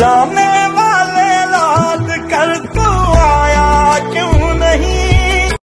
dumb